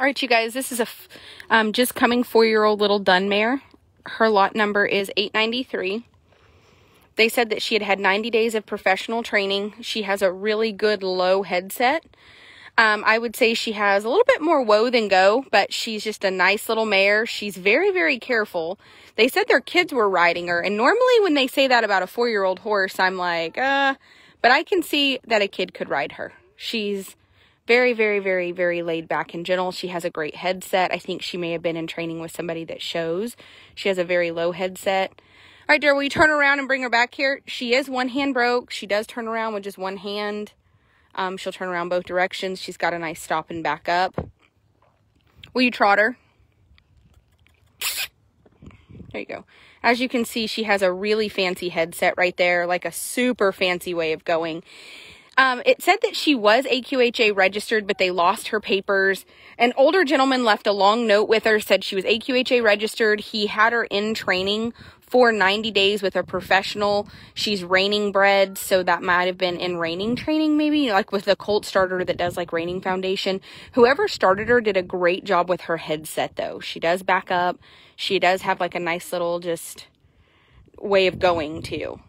All right, you guys, this is a um, just coming four year old little dun mare. Her lot number is 893. They said that she had had 90 days of professional training. She has a really good low headset. Um, I would say she has a little bit more whoa than go, but she's just a nice little mare. She's very, very careful. They said their kids were riding her, and normally when they say that about a four year old horse, I'm like, uh, but I can see that a kid could ride her. She's very, very, very, very laid back and gentle. She has a great headset. I think she may have been in training with somebody that shows. She has a very low headset. All right, dear, will you turn around and bring her back here? She is one hand broke. She does turn around with just one hand. Um, she'll turn around both directions. She's got a nice stop and back up. Will you trot her? There you go. As you can see, she has a really fancy headset right there, like a super fancy way of going. Um, it said that she was AQHA registered, but they lost her papers. An older gentleman left a long note with her, said she was AQHA registered. He had her in training for 90 days with a professional. She's reining bred, so that might have been in reining training, maybe like with the colt starter that does like reining foundation. Whoever started her did a great job with her headset, though. She does back up. She does have like a nice little just way of going, too.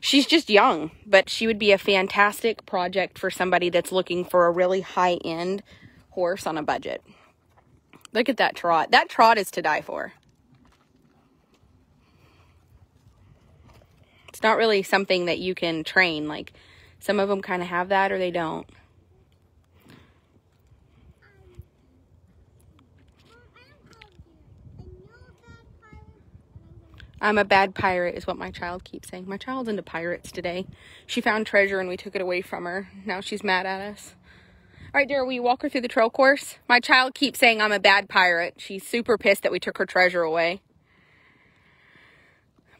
She's just young, but she would be a fantastic project for somebody that's looking for a really high end horse on a budget. Look at that trot. That trot is to die for. It's not really something that you can train. Like some of them kind of have that or they don't. I'm a bad pirate, is what my child keeps saying. My child's into pirates today. She found treasure and we took it away from her. Now she's mad at us. All right, dear, will you walk her through the trail course? My child keeps saying I'm a bad pirate. She's super pissed that we took her treasure away.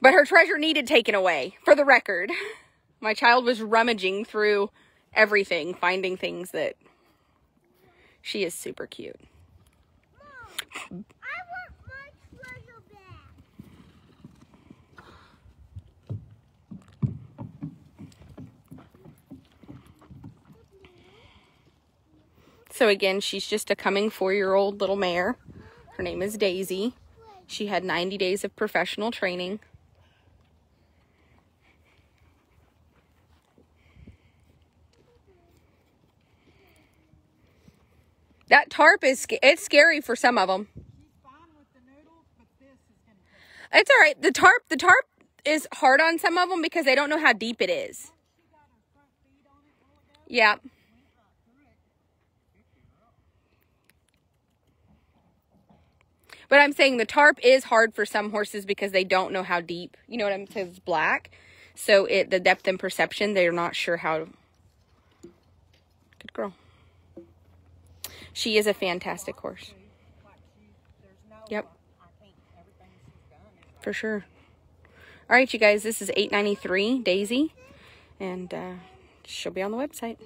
But her treasure needed taken away, for the record. My child was rummaging through everything, finding things that she is super cute. Mom. So again, she's just a coming four-year-old little mare. Her name is Daisy. She had 90 days of professional training. That tarp is it's scary for some of them. It's all right. The tarp the tarp is hard on some of them because they don't know how deep it is. Yeah. But I'm saying the tarp is hard for some horses because they don't know how deep. You know what I'm saying? It's black. So it the depth and perception, they're not sure how To... Good girl. She is a fantastic horse. Yep. For sure. All right, you guys, this is 893 Daisy, and uh, she'll be on the website.